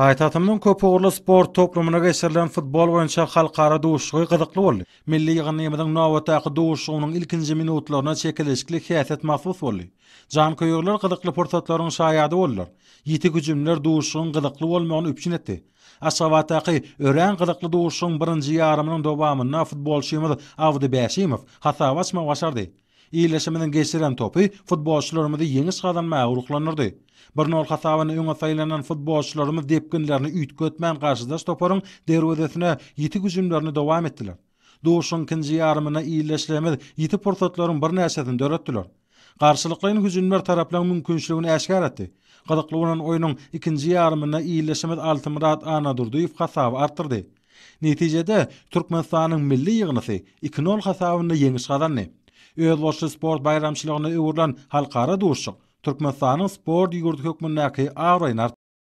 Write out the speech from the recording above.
Paýtagtymyzyň köpugurly sport toplumynda geçirilen futbol boýunça halkara duşuşygy gyzykly boldy. Milli ýygyndymyzyň nobatdaky duşuşygynyň ilkinji minutlaryna çekeleşikli häsiýet mahsus boldy. Janköýerler gyzykly pursatlaryň şaýady boldular. Ýiti hüjümler duşuşygyň gyzykly bolmagyny üpjün etdi. Aşgabatdaky örän gyzykly duşuşygyň birinji ýarymynyň dowamynda futbolçymyz Abdy Bäşimow hasaby açmagy başardy. Ildeşimiziň geçiren topy futbolçylarymyzy ýeňiş gazanmaga ruhlandyrdy. Bir nol hasabynda öňe saýlanan futbolçylarymyz depginlerini üýtgetmän garşydaş toparyň derwezesine ýiti hüjümlerini dowam etdiler. Duşuň ikinji ýarymynda ildeşlerimiz ýiti pursatlaryň birnäçesini döretdiler. Garşylyklaýyn hüjümler taraplaryň mümkinçiligini äşgär etdi. Gyzykly bolan oýnuň ikinji ýarymynda ildeşimiz Altymyrat Annadurdyýew hasaby artdyrdy. Netijede, Türkmenistanyň milli ýygnasy iki nol hasabynda ýeňiş gazandy. Özboluşly sport baýramçylygyna öwrülen halkara duşuşyk Türkmenistanyň sport ýurdy hökmündäki abraýyny artdyrdy.